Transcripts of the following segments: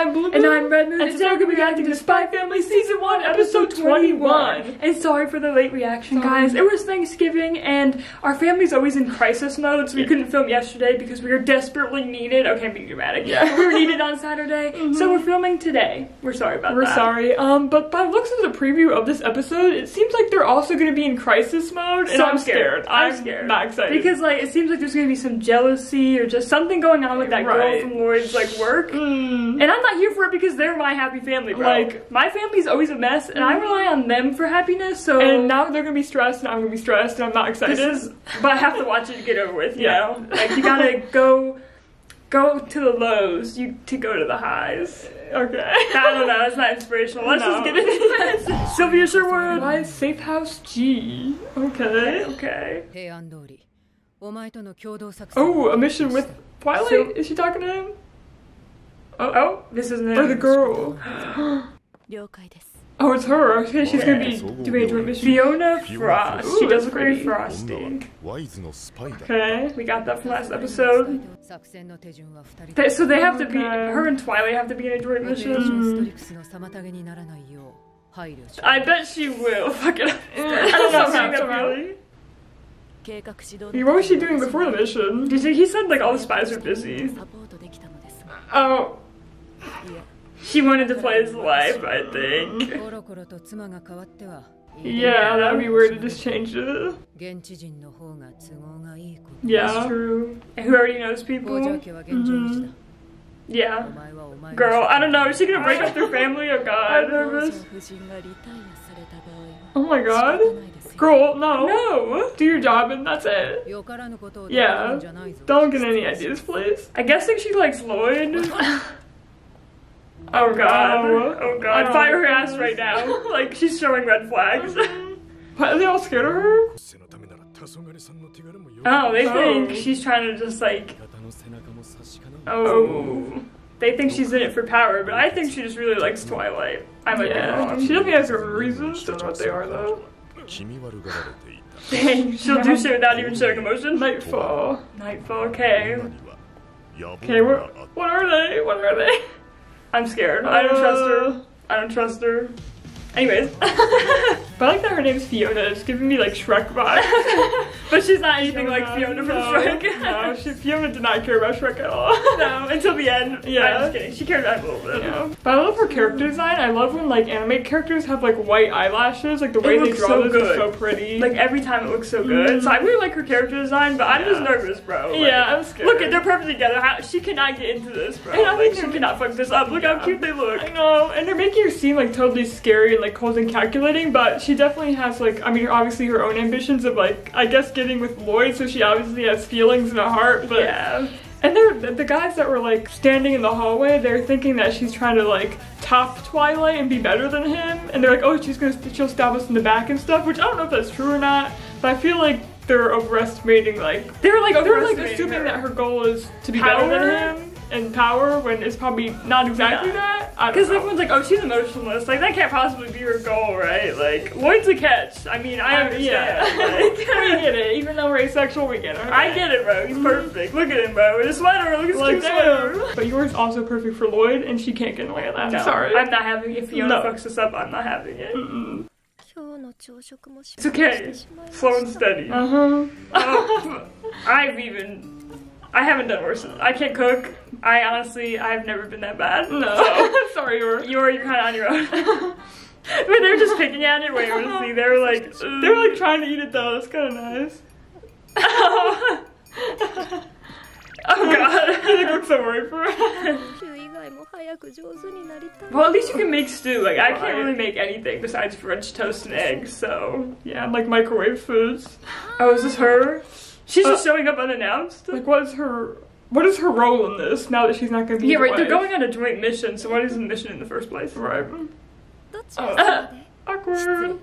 I'm Blue. And I'm Red Moon, And today we're going to be reacting to Spy Family Season 1, Episode 21. And sorry for the late reaction, guys. It was Thanksgiving, and our family's always in crisis mode, so we Yeah. couldn't film yesterday because we were desperately needed. Okay, I'm being dramatic. Yeah. we were needed on Saturday, so we're filming today. We're sorry about that. We're sorry, um, but by looks of the preview of this episode, it seems like they're also going to be in crisis mode, and So I'm scared. I'm scared. I'm not excited. Because like it seems like there's gonna be some jealousy or just something going on with that Right. girl from Loid's like work. Mm, And I'm not not here for it because they're my happy family. Bro. Like my family's always a mess, and I rely on them for happiness. So and now they're gonna be stressed, and I'm gonna be stressed, and I'm not excited. Is, but I have to watch it to get over with. You yeah. know, like you gotta go go to the lows you to go to the highs. Okay. I don't know. That's not inspirational. Let's no. just get into this. Sylvia Sherwood. My safe house G. Okay. Okay. Oh, a mission with Twilight. So, Is she talking to him? Oh, oh, this is Or the girl. oh, it's her. Okay, she's gonna be doing a joint mission. Fiona Frost. Ooh, she does look very frosty. Okay, we got that from last episode. They, so they have to be, her and Twilight have to be in a joint mission. Mm. I bet she will. Fuck it. I don't know how to really. What was she doing before the mission? Did he, he said like all the spies are busy. Oh, she wanted to play his life, I think. Yeah, that'd be weird to just change it. Yeah. True. Who already knows people. Mm-hmm. Yeah. Girl, I don't know. Is she gonna break up their family? Oh god. Oh my god. Girl, no. No. Do your job and that's it. Yeah. Don't get any ideas, please. I guess like she likes Loid. Oh god. Oh, oh god. On fire her ass right now. like she's showing red flags. Uh-huh. Why are they all scared of her? Oh, they oh. think oh. she's trying to just like. Oh. oh. They think she's in it for power, but I think she just really likes Twilight. I might yeah. be wrong. She definitely has her reasons. Don't know what they are though. Dang, she'll do shit without even showing emotion. Nightfall. Nightfall. Okay. Okay. What are they? What are they? I'm scared. I don't trust her. Uh. I don't trust her. Anyways. But I like that her name's Fiona. It's giving me like Shrek vibes. but she's not anything like Fiona from no, Shrek. no, she, Fiona did not care about Shrek at all. no, until the end. Yeah. I'm just kidding. She cared about it a little bit. Yeah. But I love her character design. I love when like anime characters have like white eyelashes. Like the way they draw so this good. is so pretty. Like every time it looks so good. Mm-hmm. So I really like her character design, but I'm just nervous, bro. Like, yeah, I'm scared. Look at they're perfect together. How she cannot get into this, bro. And I Like, think she cannot fuck this up. Look how cute they look. I know, and they're making her seem like totally scary like cold and calculating, but she definitely has like, I mean, obviously her own ambitions of like, I guess getting with Loid, so she obviously has feelings and a heart, but Yeah. And they're the- guys that were like standing in the hallway. They're thinking that she's trying to like top Twilight and be better than him. And they're like, oh, she's gonna she'll stab us in the back and stuff. Which I don't know if that's true or not. But I feel like they're overestimating like They were like they're like assuming her. that her goal is to be better than him in power when it's probably not exactly yeah. that. Because everyone's like, oh, she's emotionless. Like, that can't possibly be her goal, right? Like, Loid's a catch. I mean, I, I understand. Yeah. Like, we get it. Even though we're asexual, we get it. I get it, bro. He's mm -hmm. perfect. Look at him, bro. With his sweater. Look at his sweater. But Yor's also perfect for Loid, and she can't get in the way of that. No. Sorry. I'm not having it If Fiona no. fucks this up, I'm not having it. Mm -mm. It's okay. Slow and steady. Uh-huh. Oh, I've even I haven't done worse. I can't cook. I honestly, I've never been that bad. No. Sorry, you're. You're, you're kind of on your own. but they're just picking at it way They were like, they were like trying to eat it though. That's kind of nice. oh. oh god. I'm looks so worried for it. well, at least you can make stew. Like, I can't really make anything besides French toast and eggs, so yeah, like microwave foods. Oh, is this her? She's uh, just showing up unannounced. Like, what's her what is her role in this now that she's not going to be? Yeah, right. Wife? They're going on a joint mission, so what is the mission in the first place? Right. That's Uh, awkward.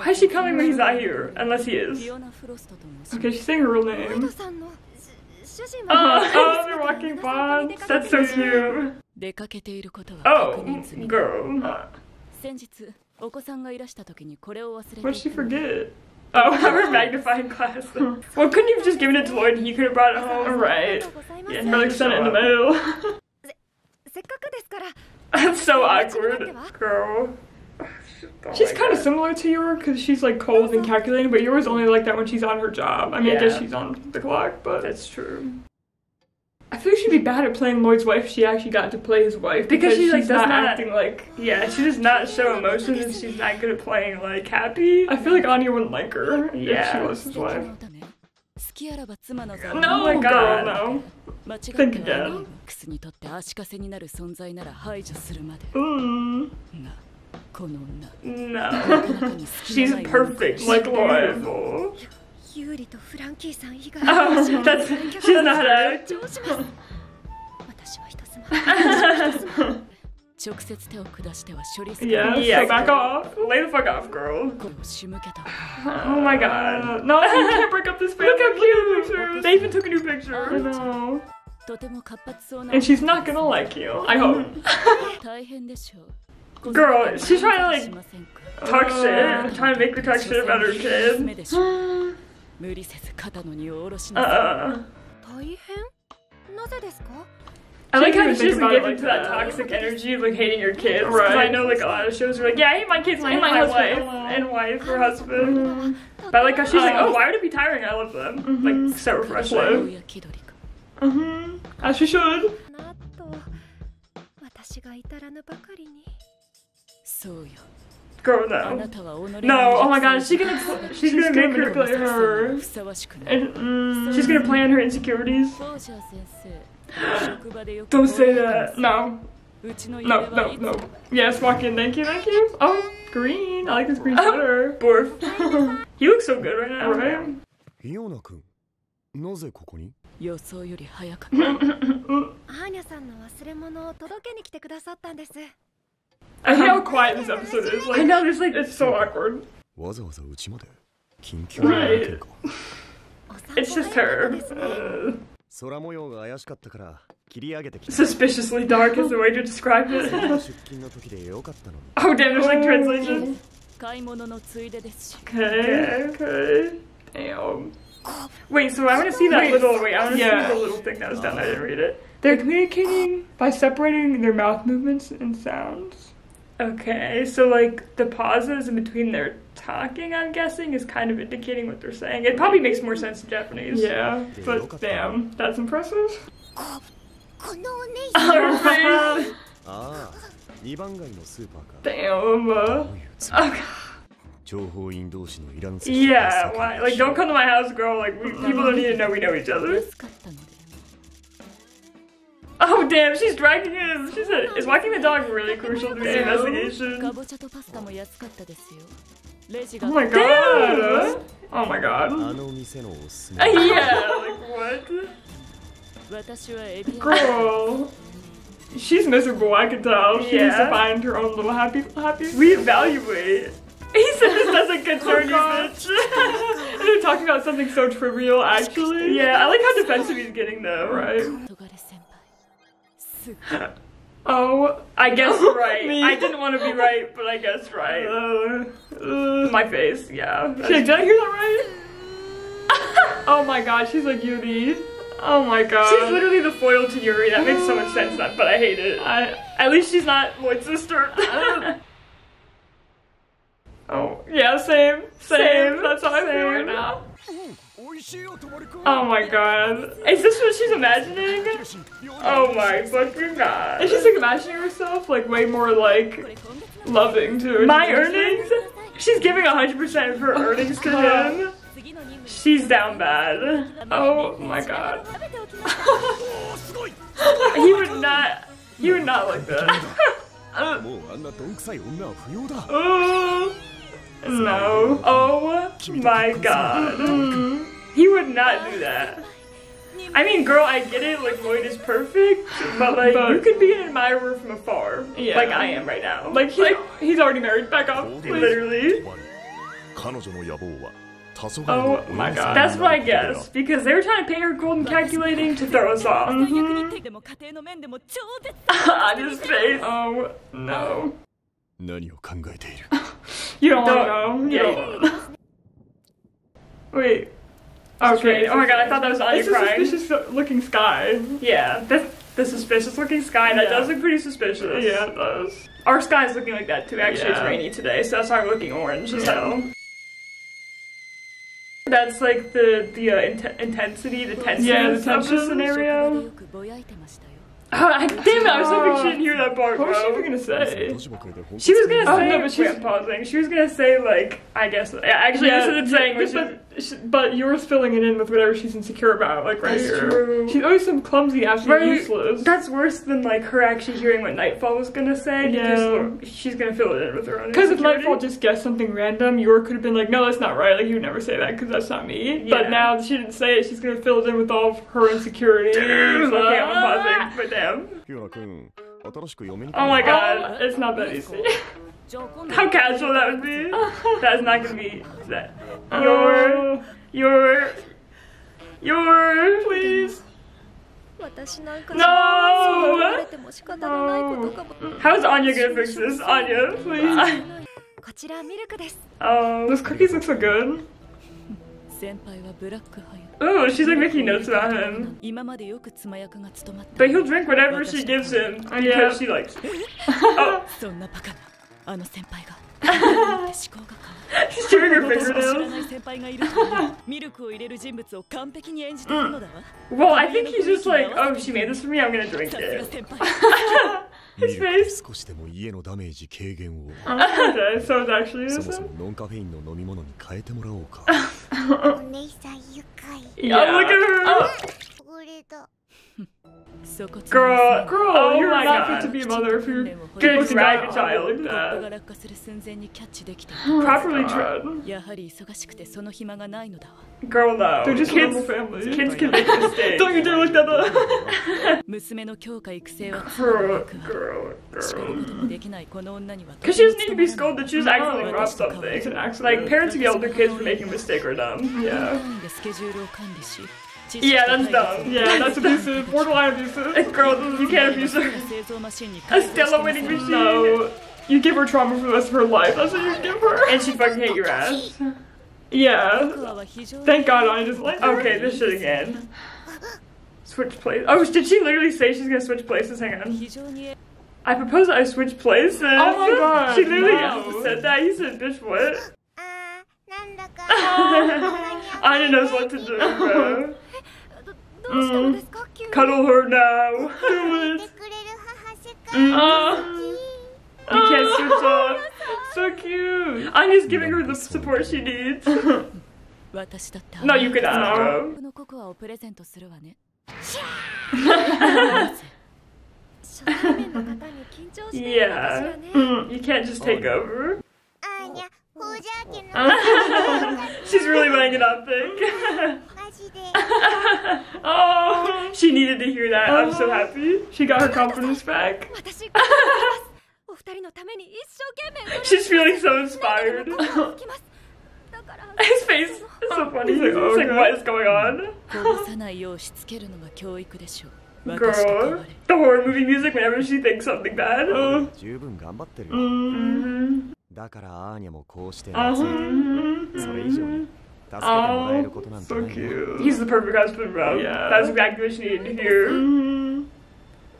Why is she coming when he's not here? Unless he is. Okay, she's saying her real name. Uh, oh, they're walking bonds. That's so cute. Oh, girl. What'd she forget? Oh, her magnifying glass. well, couldn't you have just given it to Loid and he could have brought it home? Right. Yeah, and sent it in the mail. That's so awkward, girl. She's kind of similar to Yor's because she's like cold and calculating, but Yor's only like that when she's on her job. I mean, yeah. I guess she's on the clock, but that's true she'd be bad at playing Loid's wife if she actually got to play his wife because, because she, like, she's like, not, not, acting like yeah she does not show emotions and she's not good at playing like happy. I feel like Anya wouldn't like her yeah. if she was his wife. Oh no, oh God, no. Think again. Mm. No. She's perfect, like Laura. ユーリとフランキーさん以外。あ、だって、知らない。直接手を下しては処理する yeah, Yeah, so back girl. off. Lay the fuck off, girl. 声を仕向けた Oh my god. Uh, no, you can't break up this family. Look how cute pictures. They even took a new I picture. know. とても活発そうな And she's not gonna like you. I hope. 大変でしょう Girl, she's trying to, like, しませんか Talk shit. Trying to make me talk shit about her 娘 kid. でしょう無理せず肩の荷を下ろしなさい Uh-uh. 大変なぜですか I like how didn't she even doesn't think about get it like into that that. toxic energy of like hating your kids. Because Right. I know like a lot of shows are like, yeah, I hate my kids, I hate my my, husband, wife uh, and wife or husband. But I like how she's like, oh, why would it be tiring? I love them. Like so refreshing. 親気取りか Mm-hmm. As she should. なと私が至らぬばかりにそうよ Girl, あな no. たは己の No, oh my god, she's gonna she's gonna make her manipulate her. ふさわしくない And, mm, she's gonna plan her insecurities. Don't say that. No. No, no, no. Yes, walk in. Thank you, thank you. Oh, green. I like this green oh. sweater. Borf. he looks so good right now, right? なぜここに予想より早かった。ハーニャさんの忘れ物を届けに来てくださったんです。I hate how quiet this episode is. Like, I know, it's like, it's so awkward. わざわざうちまで緊急の Right. It's just her. Uh, ですね Uh, 空模様が怪しかったから切り上げてきた suspiciously dark is the way to describe it. 出勤の時でよかったのに oh damn, there's like translation. 買い物のついでですし Okay, okay. Damn. Wait, so I want to see that Wait. little. Wait, I want to Yeah. see the little thing that was down there. I didn't read it. They're communicating by separating their mouth movements and sounds. Okay, so like the pauses in between their talking, I'm guessing, is kind of indicating what they're saying. It probably makes more sense in Japanese. Yeah, but damn, that's impressive. Alright. damn. Uh, okay. Yeah, why? Like, don't come to my house, girl. Like, we, people don't need to know we know each other. Oh damn, she's dragging him. She said, "Is walking the dog really crucial to this investigation?" Oh my god! Oh my god! Uh, yeah, like what? Girl, she's miserable. I can tell. She yeah. needs to find her own little happy, happy. Reevaluate. He said this doesn't concern you, bitch. and they're talking about something so trivial, actually. Yeah, I like how defensive he's getting though, right? Oh, I guess right. Me. I didn't want to be right, but I guess right. Uh, uh, My face, yeah. Did I hear that right? oh my god, she's like Yuri. Oh my god. She's literally the foil to Yuri. That makes so much sense, that, but I hate it. I, at least she's not Loid's sister. oh. Yeah, same. Same. same. That's how I feel right now. Oh my god. Is this what she's imagining? Oh my fucking god. Is she like imagining herself like way more like loving to My earnings? She's giving 100% of her earnings to uh-huh. him. She's down bad. Oh my god. he would not, he would not like that. uh, no. Oh my god. Mm not do that. I mean, girl, I get it. Like, Loid is perfect, but like, but, you could be an admirer from afar, yeah. like I am right now. Like, he, like he's already married. Back off, literally. Oh my god. That's what I guess, because they were trying to pay her golden calculating to throw us off. Mm -hmm. I just face. Oh no. you don't know. Yeah. Wait. Okay. Oh my god, I thought that was all you crying. It's a suspicious looking sky. Yeah. That's the suspicious looking sky. That yeah. does look pretty suspicious. Yeah, it does. Our sky is looking like that too. Actually, yeah. it's rainy today, so that's why I'm looking orange. Yeah. So. That's like the the uh, in intensity, the tension yeah, of the scenario. Oh, ah, I, damn it, I was hoping she didn't hear that part, bro. What was she even gonna say? She was gonna oh. say, oh, no, but she's pausing. She was gonna say, like, I guess, actually, yeah, I was saying, but, she, but you're filling it in with whatever she's insecure about, like right that's here. True. She's always some clumsy ass right? useless. That's worse than like her actually hearing what Nightfall was gonna say. Yeah. Because she's gonna fill it in with her own. Because if Nightfall just guessed something random, Yor could have been like, "No, that's not right. Like you would never say that because that's not me." Yeah. But now she didn't say it. She's gonna fill it in with all of her insecurities. Okay, I'm ah! but damn. Oh my god, oh. it's not that easy. How casual that would be. That's not gonna be that. Your, uh. your, your, please. No! How's Anya gonna fix this? Anya, please. Oh, those cookies look so good. Oh, she's like making notes about him. But he'll drink whatever she gives him because yeah. she likes. Oh. あの先輩が。思考が変わる。私は知らない先輩がいるミルクを入れる人物を完璧に演じているのだわ。Well, I think he's just like, oh, she made this for me. I'm gonna drink it. His face. 少しでも家のダメージ軽減を。そうだ、actually. そもそもノンカフェインの飲み物に変えてもらおうか。お姉さん愉快。Yeah, look at her. これだ。Girl, girl, oh you're not God. fit to be a mother if you're good to drag a child like that. Uh, properly tread. Girl, no. They're just kids. Families. Kids can make mistakes. Don't you dare look that up. girl, girl, girl. Because she doesn't need to be scolded that she just accidentally dropped something. Like, parents yell at their kids for making a mistake are dumb. Yeah. Yeah, that's dumb. Yeah, that's abusive. Borderline abusive. Girl, you can't abuse her. A Stella winning machine. No. You give her trauma for the rest of her life. That's what you give her. And she fucking hate your ass. Yeah. Thank God I just like Okay, this shit again. Switch place. Oh, did she literally say she's gonna switch places? Hang on. I propose that I switch places. Oh my god. She literally no. said that. You said, bitch, what? Anya knows what to do, bro. Mm. Cuddle her now. Mm. Oh. You can't oh. switch off. So cute. Anya's giving her the support she needs. no, you can not, bro. Yeah. Mm, you can't just take oh. over. Ah, Oh. She's really buying it up big. oh, she needed to hear that. I'm so happy. She got her confidence back. She's feeling so inspired. His face is so funny. He's like, oh, oh like what is going on? Girl, the horror movie music whenever she thinks something bad. Oh. Mm -hmm. だからアーニャもこうして Uh-huh. それ以上に助けてもらえる Oh, ことなんて so ないよ cute. He's the perfect husband, bro. Yeah. That's exactly what she needed to hear. Mm.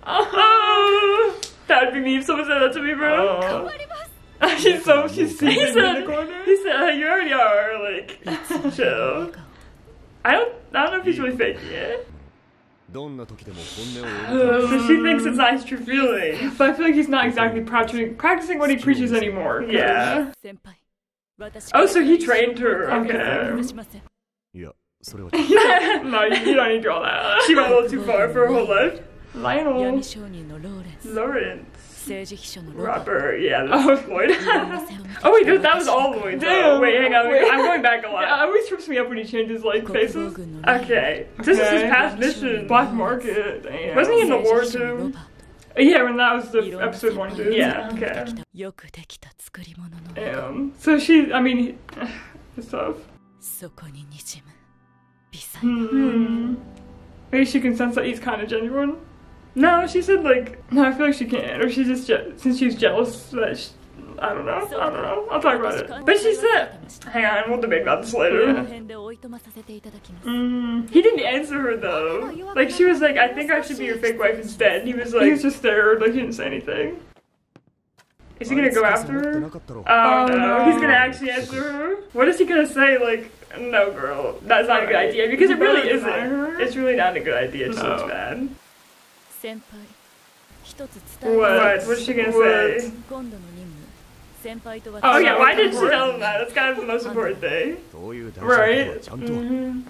Oh, that would be me if someone said that to me, bro. Oh. she's so she's He seated in said, the corner. he said, uh, you already are, like, chill. I don't, I don't know if he's really faking it. so she thinks it's nice to feel it. But I feel like he's not exactly practicing what he preaches anymore. Yeah. Oh, so he trained her. Okay. Yeah. no, you don't need to do all that. She went a little too far for her whole life. Lionel. Lawrence. Rubber, yeah, that was Loid. oh wait, no, that was all Loid. Damn. Oh, wait, hang on, wait. I'm going back a lot. Yeah, it always trips me up when he changes like faces. Okay, okay. this is his past mission. Black market. Damn. Wasn't he in the war too? Yeah, when that was the episode one, dude. Yeah. Okay. Um, so she, I mean, stuff. Hmm. Maybe she can sense that he's kind of genuine. No, she said like, no, I feel like she can't, or she's just, je since she's jealous that she, I don't know, I don't know, I'll talk about it. But she said, hang on, we'll debate about this later. Mm, he didn't answer her though. Like she was like, I think I should be your fake wife instead. And he was like, he was just there, like he didn't say anything. Is he gonna go after her? Oh no, oh, he's gonna actually answer her? What is he gonna say, like, no girl, that's not a good idea, because it really isn't. It's really not a good idea, she's no. bad. 先輩一つ伝え What? What's she gonna say? 今度の任務先輩と Oh あ yeah, no, why did it's she tell important. him that? That's kind of the most important thing. そういう大事なことは Right? ちゃんと、 Mm-hmm.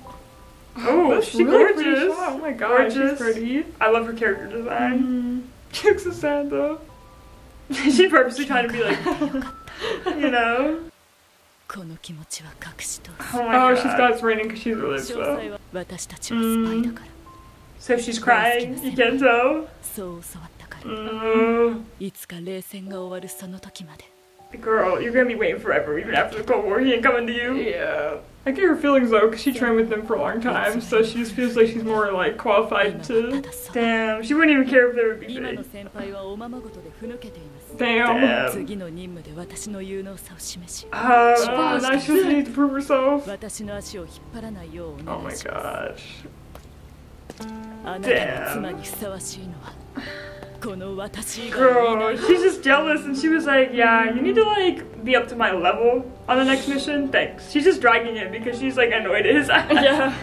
Oh, That's she's really pretty gorgeous. shot. Oh my god, she's Gorgeous. pretty. I love her character design. Mm. She looks so sad though. she purposely trying to be like, you know. この気持ちは隠し通 Oh my Oh, god. she's got it's raining because she's really す so. 詳細は私たちはスパイだから So if she's crying, you can tell. そう教わったから Mm. いつか冷戦が終わるその時まで Girl, you're gonna be waiting forever, even after the Cold War. He ain't coming to you. Yeah. I get her feelings though, because she trained with them for a long time, so she just feels like she's more like 今 qualified はた to. だそう Damn, she wouldn't even care if they would be 今の big. 先輩はおままごとでふぬけています Damn. Damn. 次の任務で私の有能さを示し Oh, Oh, now she doesn't need to prove herself. 私の足を引っ張らないようお Oh 願 my いします gosh. Damn. Girl, she's just jealous and she was like, yeah, you need to like be up to my level on the next mission. Thanks. She's just dragging it because she's like annoyed at his ass. Yeah.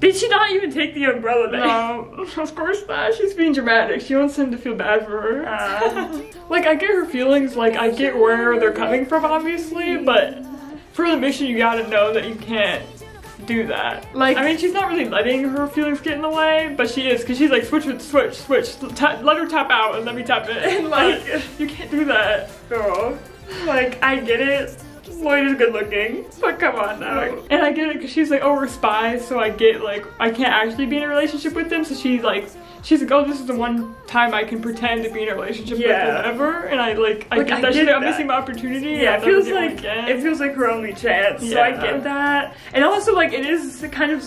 Did she not even take the umbrella then? No, of course not. She's being dramatic. She wants him to feel bad for her. Uh. Like, I get her feelings. Like, I get where they're coming from, obviously. But for the mission, you gotta know that you can't do that. Like, I mean, she's not really letting her feelings get in the way, but she is, because she's like, switch, it, switch, switch, Ta- let her tap out and let me tap in. Like, you can't do that. girl, like I get it. Loid is good looking, but come on now. And I get it because she's like, oh, we're spies, so I get like, I can't actually be in a relationship with them, so she's like, she's like, oh, this is the one time I can pretend to be in a relationship Yeah. with them ever, and I like, I like, get I that. She's like, I'm missing my opportunity. Yeah, it feels like it feels like her only chance. So I get that, and also like it is kind of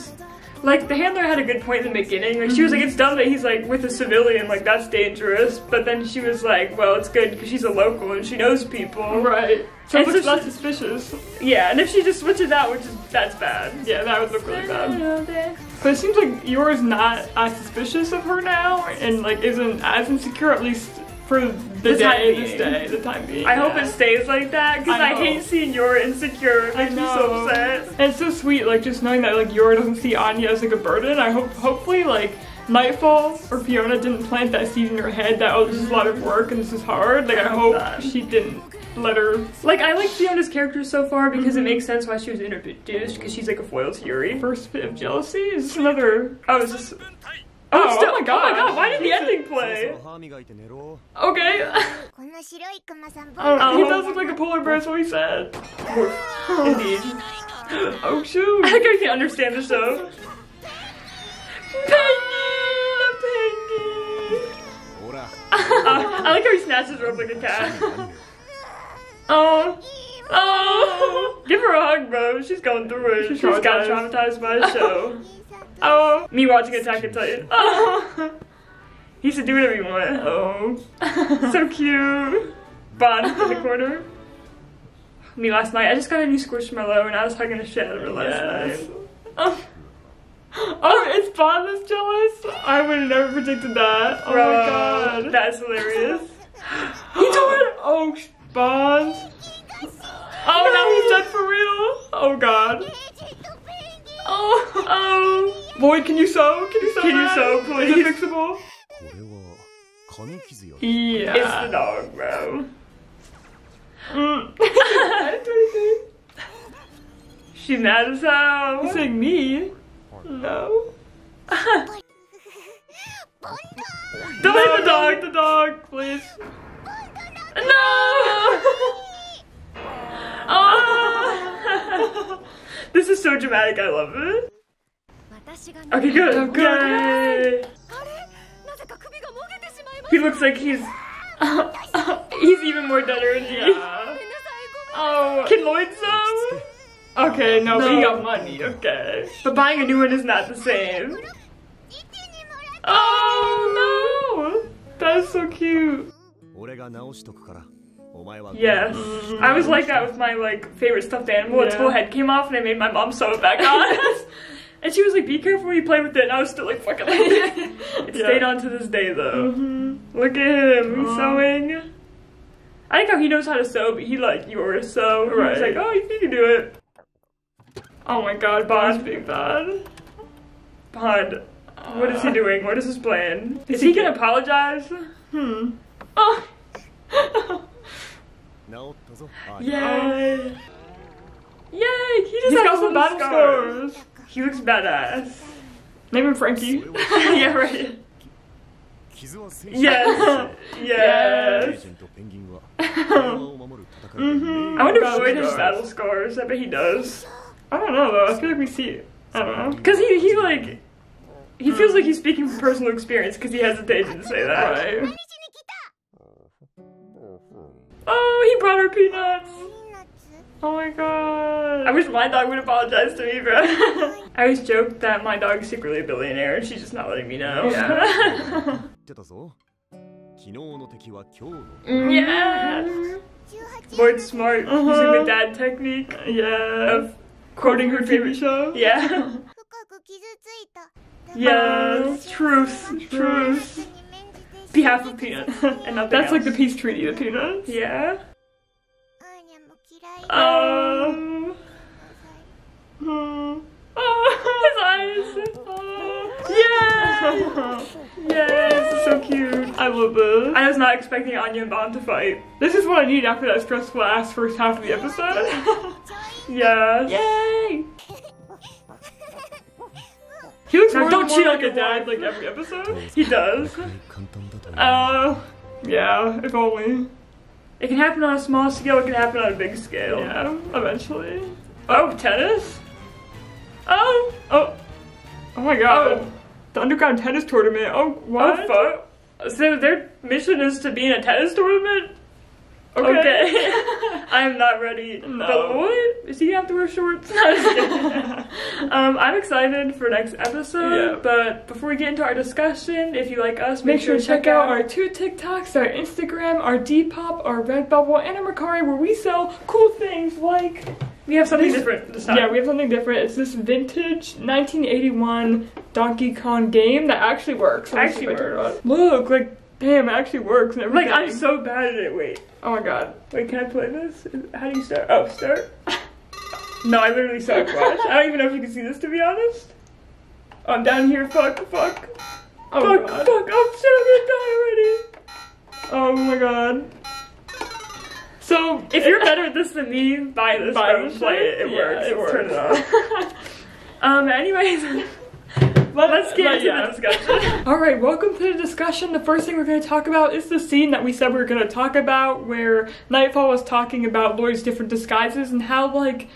like the handler had a good point in the beginning. Like she was like, it's dumb that he's like with a civilian, like that's dangerous. But then she was like, well, it's good because she's a local and she knows people. Right. So And it so less suspicious. Yeah, and if she just switches out, which is that's bad. Yeah, that would look really bad. But it seems like Yor's not as suspicious of her now, and like isn't as insecure at least for the, The time day, this day, the time being. I hope it stays like that because I I, hate seeing Yor insecure. I me so upset. And it's so sweet, like just knowing that like Yor doesn't see Anya as like a burden. I hope hopefully like Nightfall or Fiona didn't plant that seed in her head that oh this is a lot of mm-hmm. work and this is hard. Like I, I hope not. she didn't let her. Like I like Fiona's character so far because it mm-hmm. makes sense why she was introduced because she's like a foil to Yuri. First bit of jealousy is another. Oh, is this? Oh, oh, oh my god. Oh my god, why did the ending play? Okay. oh, he oh. does look like a polar bear, that's what he said. Indeed. Oh shoot. I think I can understand this though. Penny! I like how he snatches her up like a cat. oh. Oh. Give her a hug, bro. She's going through it. She's, She's got traumatized by a show. Oh, me watching Attack on Titan. Oh, he used to do whatever he wanted. Oh, so cute. Bond in the corner. Me last night. I just got a new Squishmallow and I was hugging the shit out of her last Yes. night. Oh. Oh, it's Bond that's jealous? I would have never predicted that. Oh Bro, my god. that's hilarious. he told it! Oh, sh- Bond. Oh, now he's dead for real. Oh god. Oh, um, oh. Boy, can you sew? Can you sew? Can you sew, please? Is it fixable? Yeah. It's the dog, bro. Mm. She's mad as hell. She's like me. No. Don't no, hit the dog, the dog, please. No! oh! This is so dramatic, I love it. Okay, good. Oh, good. He looks like he's uh, uh, he's even more dead energy. Yeah. Oh, can Loid sell? Okay, no, no, he got money. Okay, but buying a new one is not the same. Oh no, that's so cute. Yes. I was like that with my like favorite stuffed animal yeah. whole head came off and I made my mom sew it back on. and she was like, be careful when you play with it. And I was still like, fucking It yeah. stayed on to this day though. Mm-hmm. Look at him, he's Aww. sewing. I think how he knows how to sew, but he like yours, so right. he's like, oh, you can do it. Oh my god, Bond. being Bond. Bond, what is he uh. doing? What is his plan? Is, is he, he gonna apologize? Hmm. Oh. Yay! Yay! He just He's got some bad scars. scars. He looks badass. Name him Frankie. yeah, right. Yes. yes. mm-hmm. I wonder if Loid has battle scars. I bet he does. I don't know though. I feel like we see. It. I don't know. Cause he he like he feels like he's speaking from personal experience because he hesitated to say that. Right. Oh, he brought her peanuts. Oh my god. I wish my dog would apologize to me, bro. I always joke that my dog's secretly a billionaire and she's just not letting me know. Yeah. yeah. Board smart, uh -huh. using the dad technique. Yeah. Of quoting her favorite show. Yeah. yes, truth, truth behalf of peanuts and nothing That's else. like the peace treaty of peanuts. Yeah. Um. Mm. Oh, oh. oh. his eyes. Oh. Yay! yes, it's so cute. I love this. I was not expecting Anya and Bond to fight. This is what I need after that stressful ass first half of the episode. yes. Yay! He looks more don't cheat like a dad like every episode. He does. Uh, yeah, if only. It can happen on a small scale, it can happen on a big scale. Yeah, eventually. Oh, tennis? Oh, oh. Oh my god. Oh. The underground tennis tournament. Oh, oh what? Oh, fuck. So their mission is to be in a tennis tournament? Okay. Okay. I am not ready. No. But what? Is he gonna have to wear shorts? No, I'm just um, I'm excited for next episode, Yeah. but before we get into our discussion, if you like us, Make sure to check out our two TikToks, our Instagram, our Depop, our Redbubble, and our Mercari, where we sell cool things like We have something different this time. Yeah, we have something different. It's this vintage 1981 Donkey Kong game that actually works. Let me see Actually if I turn it works. Look, like, damn, it actually works and like. I'm so bad at it. Wait, Oh my god. wait, can I play this? How do you start? Oh, start. no, I literally suck. Watch. I don't even know if you can see this to be honest. I'm down here. Fuck, fuck, Oh fuck, god. fuck. I'm so gonna die already. Oh my god. So, If you're better at this than me, buy this. Buy this play it. It Yeah, works. it Let's Turn it works. on. um. Anyways, let's get but into yeah. the discussion. All right, welcome to the discussion. The first thing we're going to talk about is the scene that we said we were going to talk about, where Nightfall was talking about Loid's different disguises and how, like,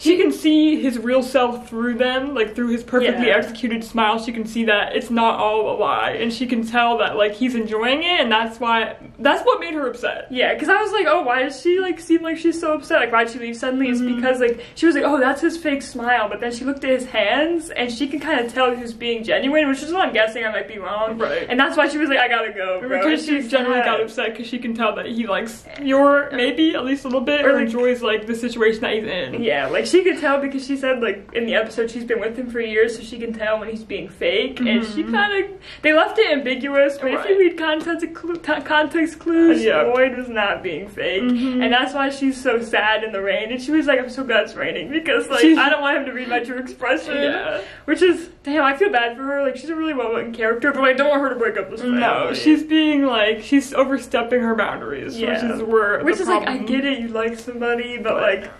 she can see his real self through them, like through his perfectly Yeah. executed smile. She can see that it's not all a lie, and she can tell that like he's enjoying it, and that's why that's what made her upset. Yeah, because I was like, oh, why does she like seem like she's so upset? Like, why'd she leave suddenly? Mm-hmm. It's because like she was like, oh, that's his fake smile. But then she looked at his hands, and she can kind of tell was being genuine, which is what I'm guessing. I might be wrong, Right. And that's why she was like, I gotta go, bro. Because she She's generally sad. got upset because she can tell that he likes Yor maybe at least a little bit Or, or, like- enjoys like the situation that he's in. Yeah, like she could tell because she said like in the episode she's been with him for years, so she can tell when he's being fake, and she kind of they left it ambiguous. But if Mm-hmm. You read context clu- context clues, Yeah. Loid was not being fake, Mhm. and that's why she's so sad in the rain. And she was like, "I'm so glad it's raining because like She's- I don't want him to read my true expression." Yeah. Which is damn, I feel bad for her. Like she's a really well written character, but I don't want her to break up this family. No, she's being like she's overstepping her boundaries, which is where which is like I get it, you like somebody, but But- like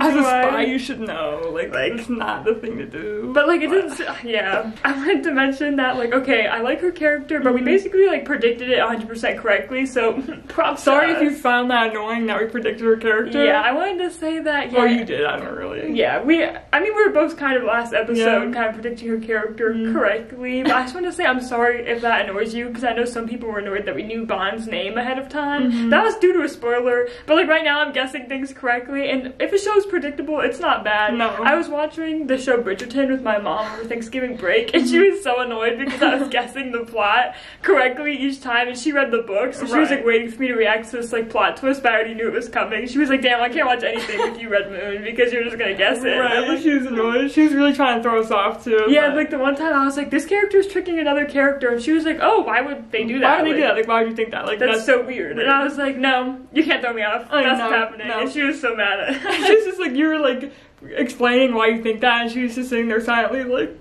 As a do I- spy, you should know. Like, Like- it's not the thing to do. But like it didn't. Yeah, I wanted to mention that like okay, I like her character, but we Mhm. basically like predicted it 100 percent correctly. So props. to Sorry if us. you found that annoying that we predicted her character. Yeah, I wanted to say that. Yeah, Oh, you did. I don't really. Yeah, we. I mean, we were both kind of last episode, Yeah. kind of predicting her character Mhm. correctly. But I just want to say I'm sorry if that annoys you because I know some people were annoyed that we knew Bond's name ahead of time. Mhm. That was due to a spoiler. But like right now, I'm guessing things correctly, and if it shows predictable. It's not bad. No. I was watching the show Bridgerton with my mom over Thanksgiving break, and she was so annoyed because I was guessing the plot correctly each time, and she read the book, so she was like waiting for me to react to this like plot twist, but I already knew it was coming. She was like, "Damn, I can't watch anything with you, Red Moon, because you're just gonna guess it." Right, like, she was annoyed. She was really trying to throw us off too. yeah, but- like the one time I was like, "This character is tricking another character," and she was like, "Oh, why would they do that?" Why would they do Like, that? Like, why would you think that? Like, That's, that's, so weird. And I was like, no, you can't throw me off. I That's know, what's happening. no. And she was so mad at it. Just like you were like explaining why you think that, and she was just sitting there silently, like.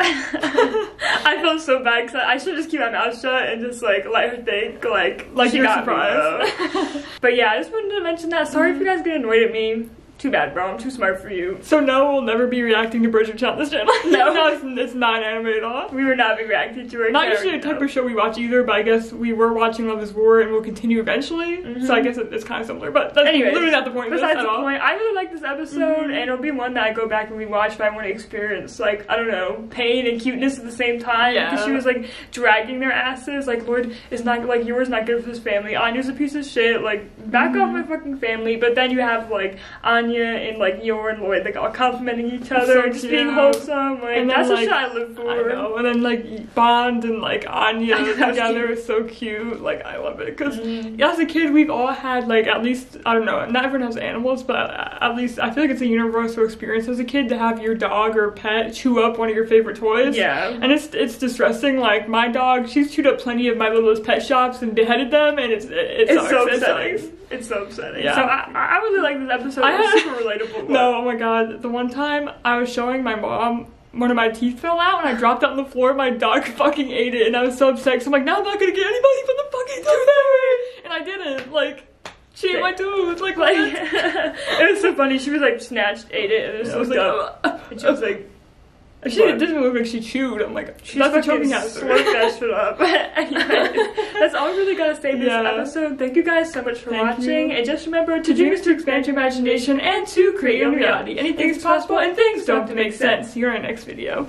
I felt so bad because I, should just keep my mouth shut and just like let her think like Like she you're got surprised. but yeah, I just wanted to mention that. Sorry if you mm-hmm. guys get annoyed at me. Too bad, bro. I'm too smart for you. So no, we'll never be reacting to Bridgerton on this channel. No. no, it's, it's not anime at all. We were not being reacting to her. Not usually a type of show we watch either, but I guess we were watching Love Is War and we'll continue eventually. So mm-hmm. I guess it's kind of similar, but that's Anyways, literally not the point Besides the all. point, I really like this episode, mm-hmm. and it'll be one that I go back and rewatch if I want to experience, like, I don't know, pain and cuteness at the same time. Yeah. Because she was, like, dragging their asses, like, Lord is not, like, Yor's not good for this family. Anya's a piece of shit, like, back off mm-hmm. my fucking family. But then you have, like, Anya and, like, Yor and Loid, like, all complimenting each other, So and just being wholesome. Like, And that's the like, shit I live for. I know, and then like Bond and like Anya together is so cute. Like I love it because Mhm. as a kid we've all had like at least I don't know, not everyone has animals, but at least I feel like it's a universal experience as a kid to have your dog or pet chew up one of your favorite toys. Yeah. and it's it's distressing. Like my dog, she's chewed up plenty of my littlest pet shops and beheaded them, and it's it, it It's sucks. so upsetting. It's so upsetting. Yeah. So I, I really like this episode. I had- super relatable. No, oh my god. The one time I was showing my mom one of my teeth fell out and I dropped it on the floor. My dog fucking ate it and I was so upset. So I'm like, now I'm not gonna get anybody from the fucking tooth. And I didn't. Like, she ate my tooth. Like, Like, it was so funny. She was like snatched, ate it, and it was so was like. And she was like, she it doesn't look like she chewed. I'm like, she's that's a choking hazard. that shit up. Anyways, that's all we really gotta say this Yeah. episode. Thank you guys so much for Thank watching, you. and just remember to dream is to expand your imagination and to create your reality. Anything is possible and things don't have to make sense. See you in our next video.